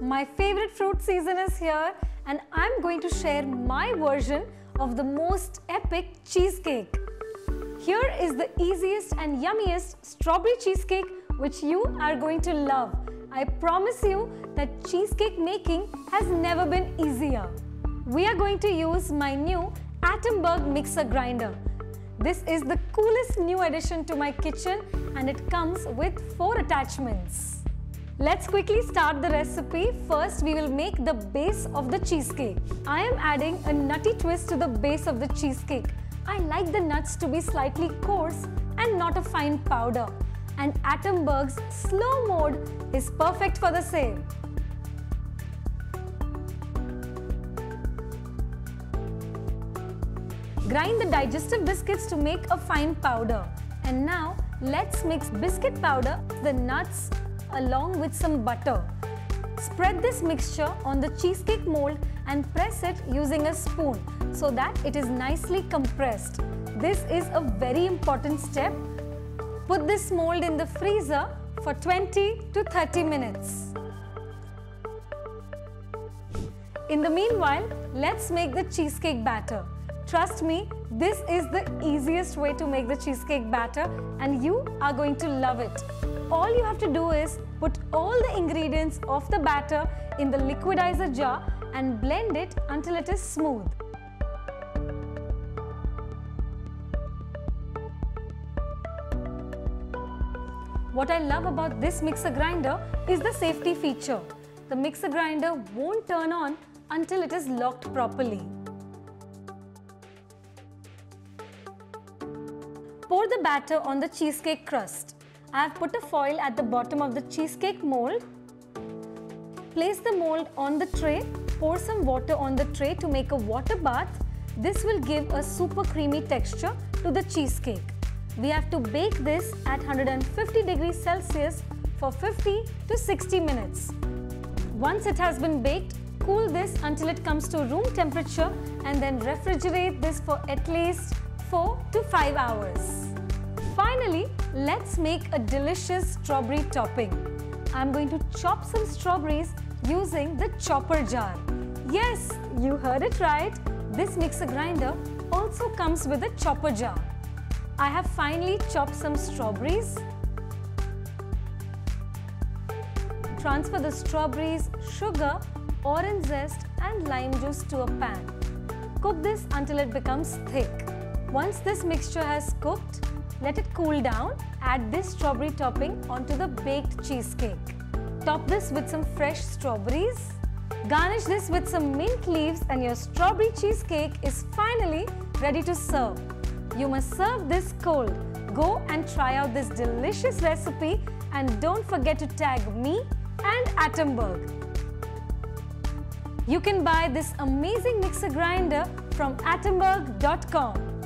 My favorite fruit season is here and I'm going to share my version of the most epic cheesecake. Here is the easiest and yummiest strawberry cheesecake which you are going to love. I promise you that cheesecake making has never been easier. We are going to use my new Atomberg mixer grinder. This is the coolest new addition to my kitchen and it comes with four attachments. Let's quickly start the recipe. First, we will make the base of the cheesecake. I am adding a nutty twist to the base of the cheesecake. I like the nuts to be slightly coarse and not a fine powder. And Atomberg's slow mode is perfect for the same. Grind the digestive biscuits to make a fine powder. And now let's mix biscuit powder, the nuts along with some butter. Spread this mixture on the cheesecake mold and press it using a spoon so that it is nicely compressed. This is a very important step. Put this mold in the freezer for 20 to 30 minutes. In the meanwhile, let's make the cheesecake batter. Trust me, this is the easiest way to make the cheesecake batter and you are going to love it. All you have to do is put all the ingredients of the batter in the liquidizer jar and blend it until it is smooth. What I love about this mixer grinder is the safety feature. The mixer grinder won't turn on until it is locked properly. Pour the batter on the cheesecake crust. I have put a foil at the bottom of the cheesecake mold. Place the mold on the tray. Pour some water on the tray to make a water bath. This will give a super creamy texture to the cheesecake. We have to bake this at 150 degrees Celsius for 50 to 60 minutes. Once it has been baked, cool this until it comes to room temperature and then refrigerate this for at least 4 to 5 hours. Finally, let's make a delicious strawberry topping. I'm going to chop some strawberries using the chopper jar. Yes, you heard it right. This mixer grinder also comes with a chopper jar. I have finely chopped some strawberries. Transfer the strawberries, sugar, orange zest and lime juice to a pan. Cook this until it becomes thick. Once this mixture has cooked, let it cool down. Add this strawberry topping onto the baked cheesecake. Top this with some fresh strawberries. Garnish this with some mint leaves and your strawberry cheesecake is finally ready to serve. You must serve this cold. Go and try out this delicious recipe and don't forget to tag me and Atomberg. You can buy this amazing mixer grinder from atomberg.com.